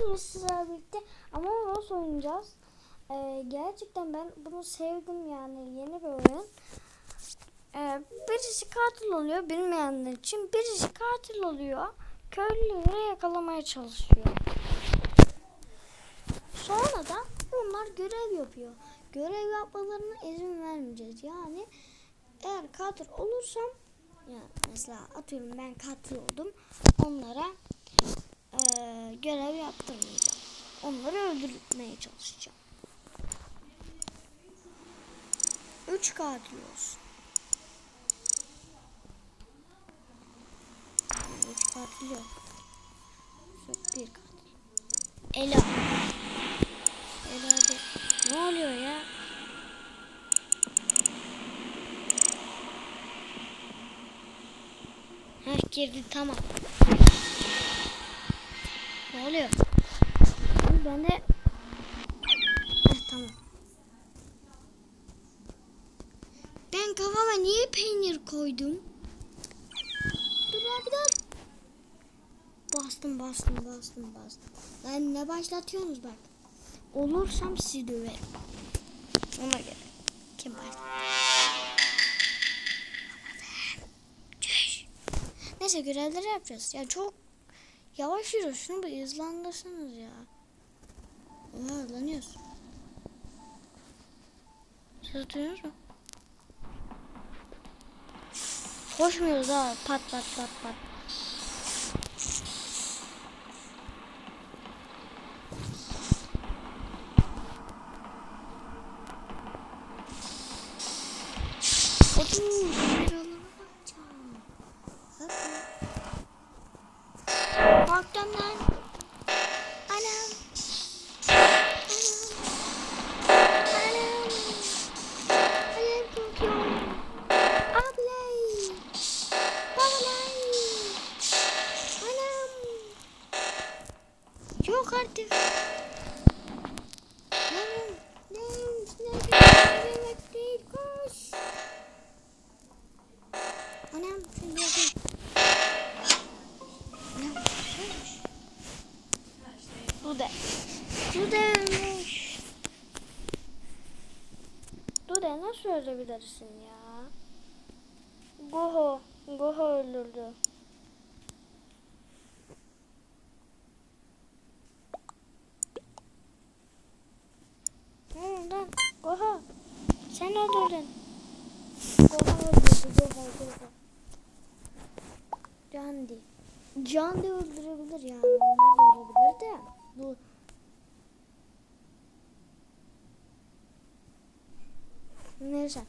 bugün sizlerle birlikte Among Us oynayacağız. Ee, gerçekten ben bunu sevdim yani yeni bir oyun. Ee, birisi katil oluyor bilmeyenler için. Birisi katil oluyor. Köylüleri yakalamaya çalışıyor. Sonra da onlar görev yapıyor. Görev yapmalarına izin vermeyeceğiz. Yani eğer katil olursam ya mesela atıyorum ben katil oldum. Onlara eee, görev yaptırmayacağım. Onları öldürmeye çalışacağım. Üç katil olsun. Üç katil. Yok bir katil. Ela. Ela de. Ne oluyor ya? Heh girdi tamam. Oluyor? Ben de... Heh tamam. Ben kafama niye peynir koydum? Dur abi dur. Bastım bastım bastım bastım. Lan ne başlatıyorsunuz bak. Olursam sizi döverim. Ona göre. Kim var? Neyse görevleri yapacağız. Ya çok yavaş yürü. Şunu bir hızlandırsanız ya. Oha hızlanıyoruz. Siz duyuyor mu? Koşmuyoruz ha. Pat pat pat pat. Ölebilirsin ya? Goho. Goho öldürdü. Hı, lan Goho. Sen öldürdün. Goho öldürdü. Goho Goho. Candi. Can da öldürebilir yani. Onlar da ölebilir de. Bu Neyse.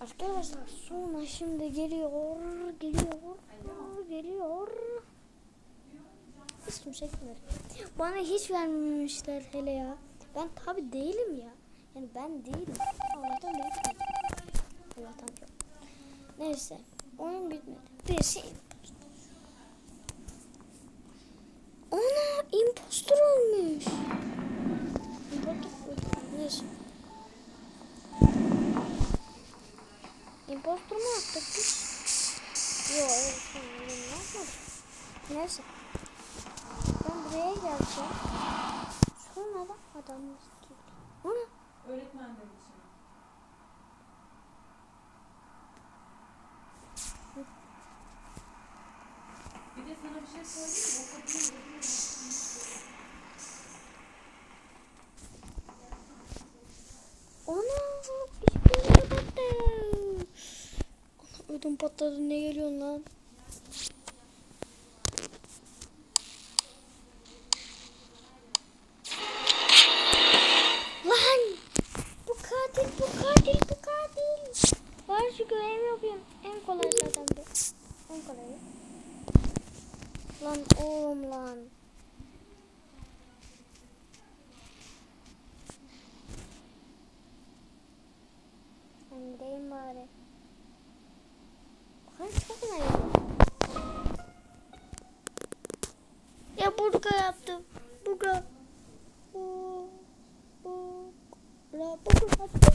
Arkadaşlar sonra şimdi geliyor, geliyor, geliyor. Hiç kimse. Bana hiç vermemişler hele ya. Ben tabi değilim ya. Yani ben değilim. Allah'tan değilim. Allah'tan çok. Neyse. Oyun bitmedi. Bir şey. Ana impostor olmuş. Impostor. Neyse. Impostor mu yaptık biz? Yok tamam bunu yapmadık. Neyse. Ben buraya geleceğim. Sonra da adamımız geliyor. O ne? Öğretmenler için. Bir de sana bir şey söyleyeyim mi? O kapıyı Ana ödüm patladı ne geliyor Bugün hafta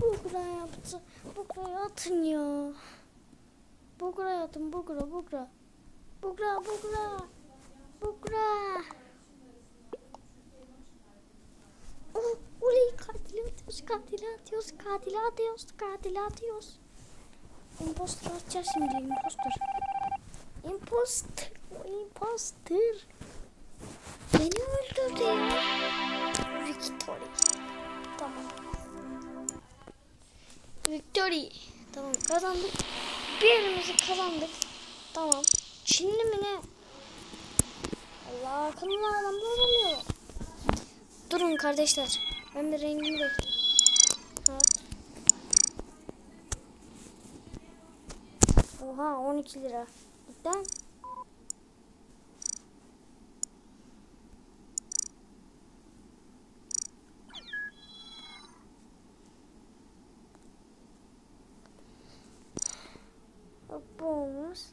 Bugün yaptı. Bugün atın ya. Bugün hayatım bugün bugün. Bugün bugün. Bugün. Oh, oley katili atıyoruz, katili atıyoruz, katili atıyoruz, katili atıyoruz. Imposter atacağız şimdi, imposter. Imposter, imposter. Beni öldürdü ya. Victor. Victory. Tamam kazandık. Bir elimizi kazandık. Tamam. Çinli mi ne? Allah akıllı adamlar oluyor. Durun kardeşler. Ben bir rengimi de... Evet. Oha 12 lira. Cidden. Bu olmaz.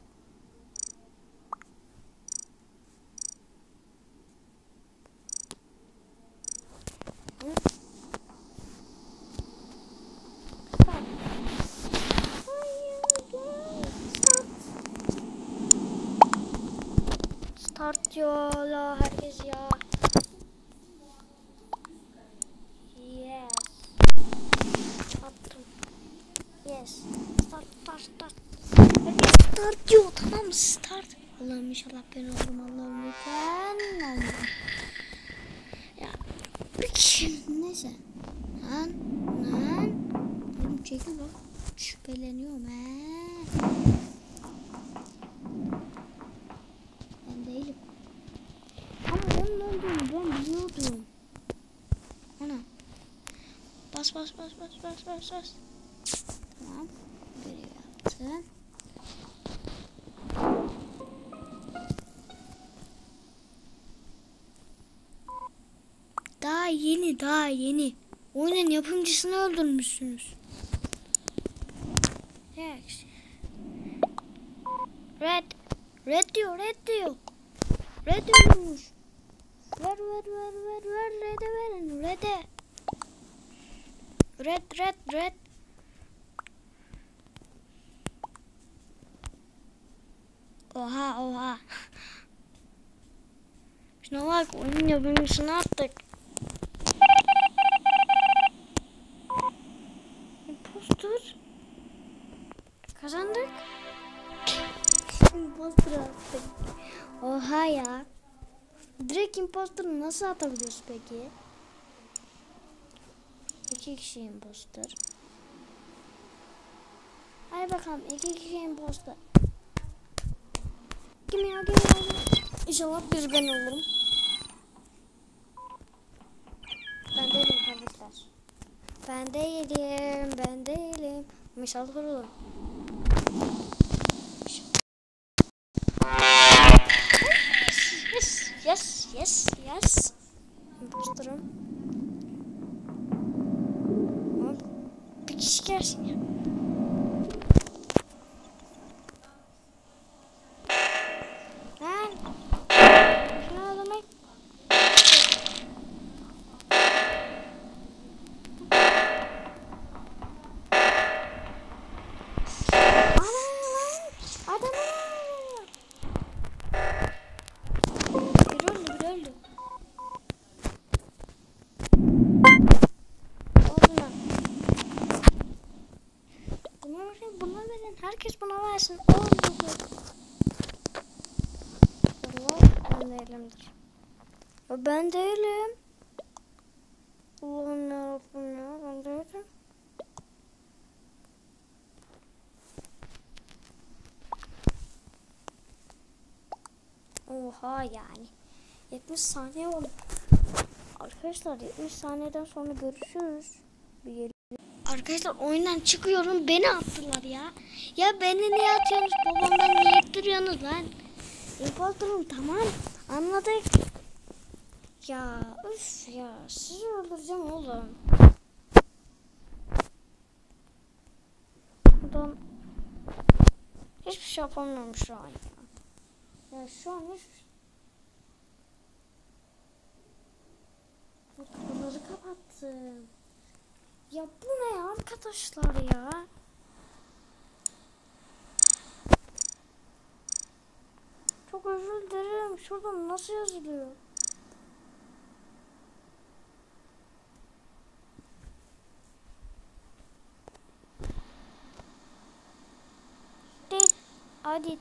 Hı? Start. Hayır, gel. Start. Start yola herkes ya. Yes. Attım. Yes. Start, start, start. Herkes start diyor. Tamam mı? Start. Allah'ım inşallah ben olurum. Allah'ım lütfen. Allah'ım. Ya. Peki. Neyse. Lan. Lan. Oğlum çekil bak. Şüpheleniyorum he. Ben değilim. Ama onun olduğunu ben biliyordum. Ana. Bas bas bas bas bas bas bas. Tamam. Görev yaptım. Daha yeni daha yeni. Oyunun yapımcısını öldürmüşsünüz. Yes. Red. Red diyor, red diyor. Red diyormuş. Ver ver ver ver ver red'e verin red'e. Red red red. Oha oha. Şuna bak oyun yapımcısını attık. Impostor. Kazandık. Impostor attık. Oha ya. Direkt imposter'ı nasıl atabiliyoruz peki? İki kişi imposter. Hadi bakalım iki kişi imposter. Kim ya kim ya? İnşallah bir ben olurum. Ben değilim kardeşler. Ben değilim, ben değilim. İnşallah olurum. Yes, yes, yes, yes. Imposter'ım. Ama Bir kişi gelsin ya. Lan. Şunu alamayın. Ana lan. Adam öldü. Bir öldü, bir öldü. Oldu lan. Buna verin, buna verin. Herkes buna versin. Oldu. Ben değilimdir. Ben değilim. Allah'ım yarabbim ya ben değilim. Oha yani. 70 saniye oldu. Arkadaşlar 70 saniyeden sonra görüşürüz. Bir Arkadaşlar oyundan çıkıyorum beni attılar ya. Ya beni niye atıyorsunuz babamdan niye ittiriyorsunuz lan? Imposter'ım tamam anladık. Ya üf ya sizi öldüreceğim oğlum. Buradan hiçbir şey yapamıyorum şu an. Ya, şu an hiçbir şey... Bunları kapattım. Ya bu ne arkadaşlar ya? Çok özür dilerim. Şurada nasıl yazılıyor? Did, I did.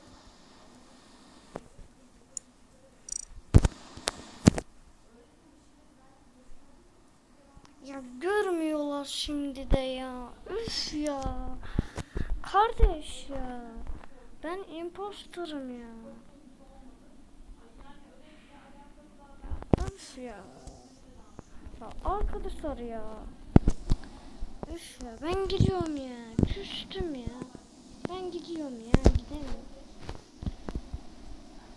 Görmüyorlar şimdi de ya. Üf ya. Kardeş ya. Ben imposterım ya. Üf ya. Ya arkadaşlar ya. Üf ya ben gidiyorum ya. Küstüm ya. Ben gidiyorum ya. Gidemiyorum.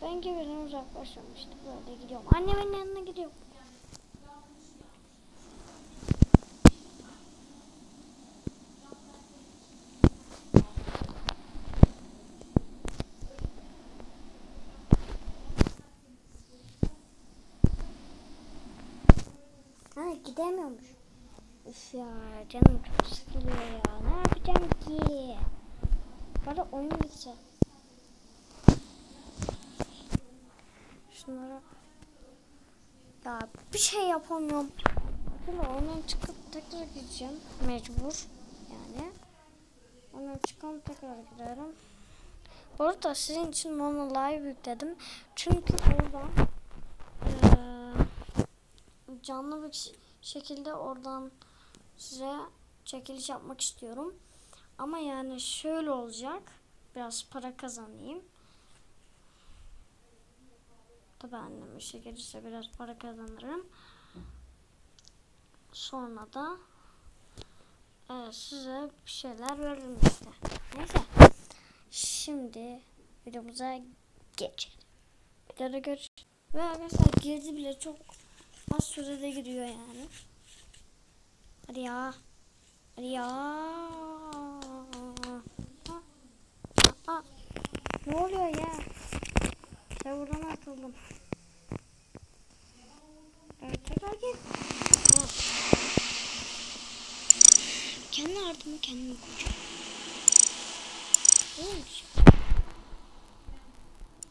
Ben gebeden uzaklaşıyorum işte böyle gidiyorum. Annemin yanına gidiyorum. Gidemiyormuş. Üf ya canım çok sıkılıyor ya. Ne yapacağım ki? Bana oyun bitse. Şunlara ya bir şey yapamıyorum. Şimdi ondan çıkıp tekrar gideceğim. Mecbur yani. Ondan çıkıp tekrar giderim. Bu arada sizin için Mono Live yükledim. Çünkü orada eee canlı bir şekilde oradan size çekiliş yapmak istiyorum. Ama yani şöyle olacak. Biraz para kazanayım. Tabii annem işe gelirse biraz para kazanırım. Sonra da evet, size bir şeyler veririm işte. Neyse. Şimdi videomuza geçelim. Videoda görüşürüz. Ve arkadaşlar girdi bile çok az sürede giriyor yani. Hadi ya. Hadi ya. Aa, aa. Ne oluyor ya? Ben buradan atıldım. Evet tekrar gel. Kendi ardımı kendim koyacağım. Neymiş?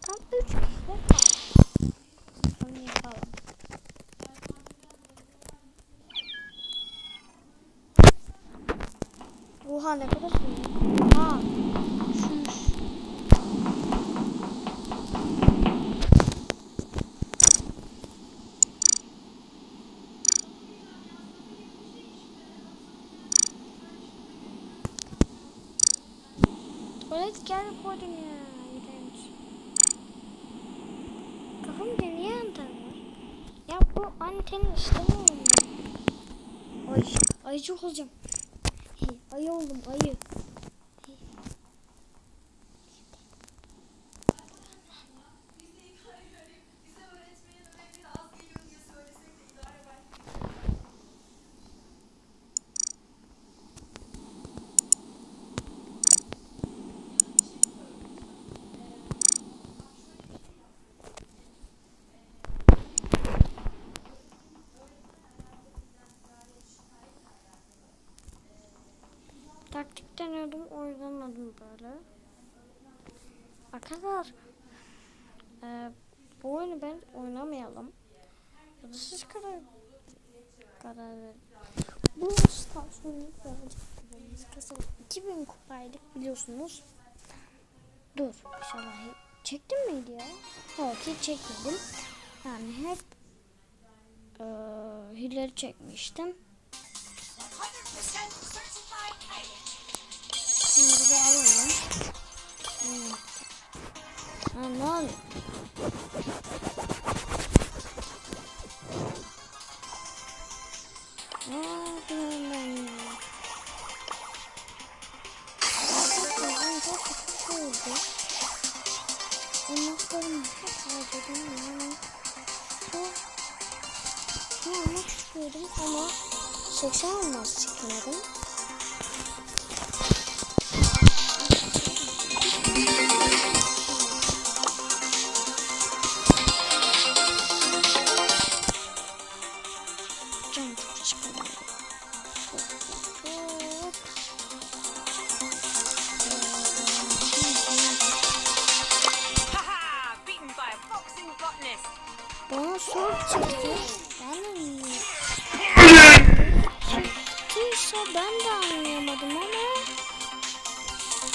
Tam üç kişi kaldı. Onu yapalım. Oha ne kadar sürdü? Ha. Şuş. Tuvalet gel koydum ya. İğrenç. Kafamda niye anten var? Ya bu antenin işlemiyor mu? Ay, ayıcık olacağım. Ayı oldum ayı. Deniyordum o yüzden adım böyle. Arkadaşlar eee, bu oyunu ben oynamayalım. Ya da siz karar karar verin. Bu stasyonu birazcık kasa 2000 kupaylık biliyorsunuz. Dur inşallah çektim miydi ya? Hiç çekmedim. Yani hep eee hilleri çekmiştim. Ha ne? Ne yapıyorum ben ya? Arkadaşlar çok kötü oldu. Anlatlarım çok harcadım yani. Şu, şunu almak istiyordum ama 80 olmaz çıkmadım.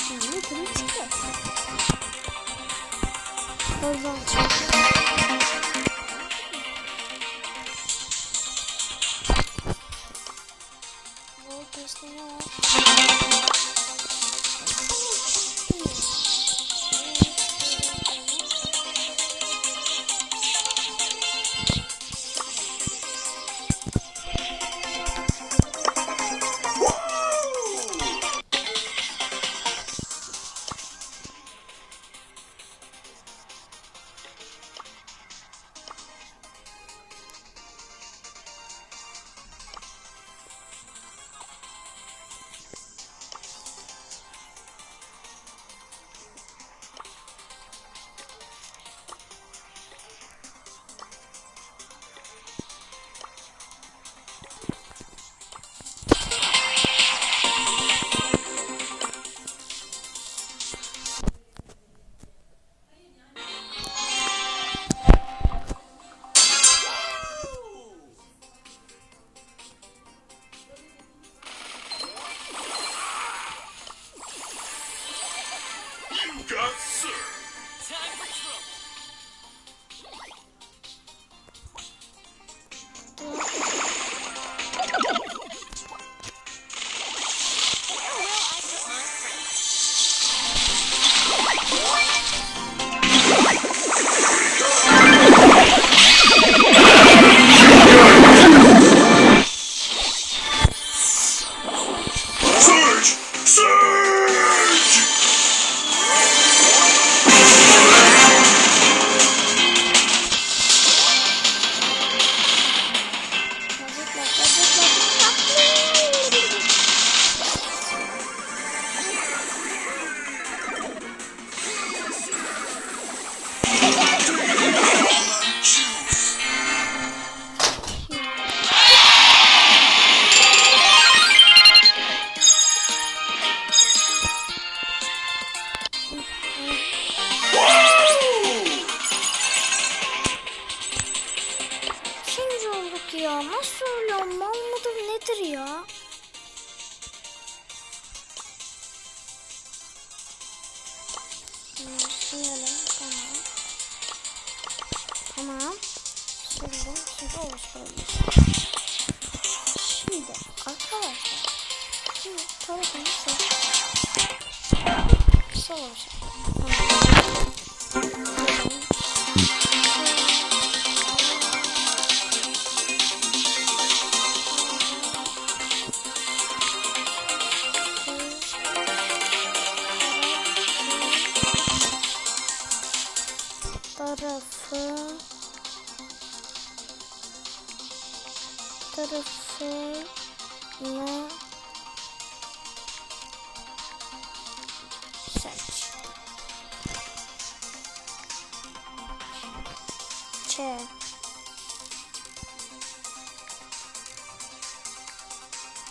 Şimdi kılıç çıkıyor. Oradan çıkıyor.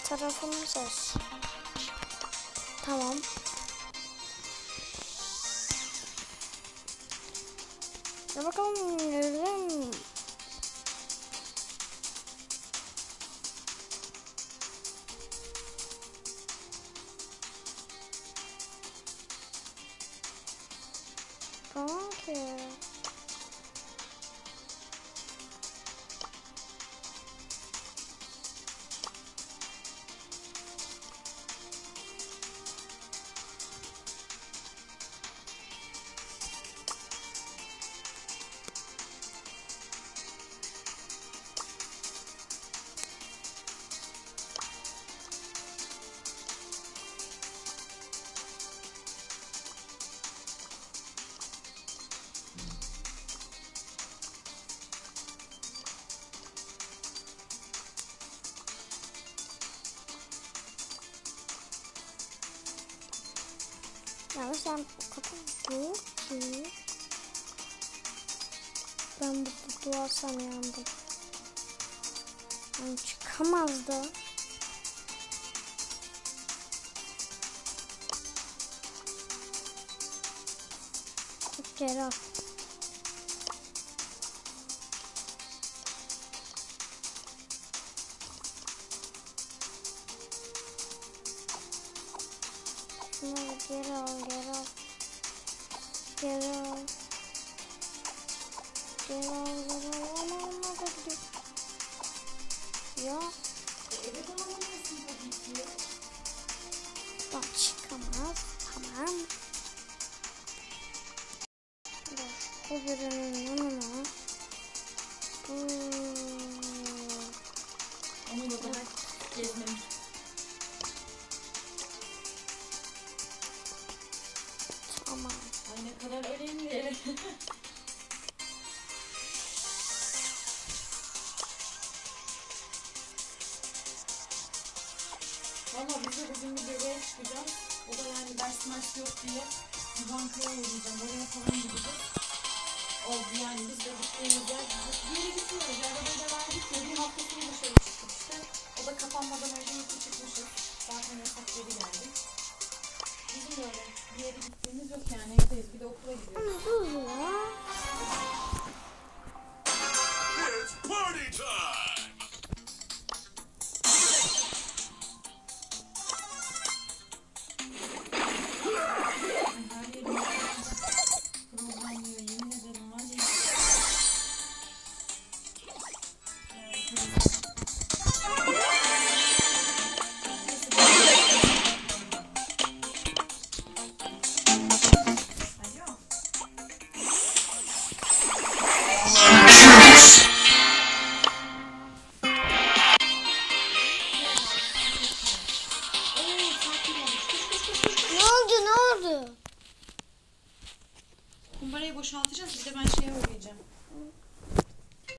tarafını seç. Tamam. Ya bakalım neden Sen kapı bu ki. Ben bu duvarsam yandım. Yani çıkamazdı. Geri at. Get on, get on. Get on. Get on, get on. Oh oh get on, get on. Get on. Yeah. Tamam. Ay ne kadar önemli. Valla biz de bugün bir göbeğe çıkacağız. O da yani ders mers yok diye bir bankaya uğrayacağım. Oraya falan gideceğiz. Oldu yani biz de gittiğimiz yer. Bir yere gitmiyoruz. Arabayı da verdik bir hafta sonu dışarı